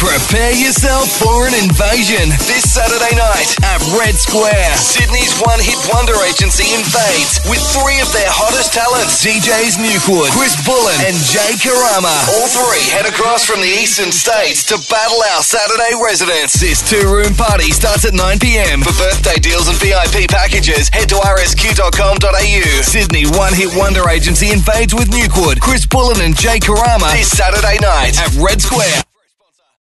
Prepare yourself for an invasion this Saturday night at Red Square. Sydney's one hit wonder agency invades with three of their hottest talents DJs Nukewood, Chris Bulien, and Jay Karama. All three head across from the eastern states to battle our Saturday residents. This two room party starts at 9 pm. For birthday deals and VIP packages, head to rsq.com.au. Sydney one hit wonder agency invades with Nukewood, Chris Bulien, and Jay Karama this Saturday night at Red Square.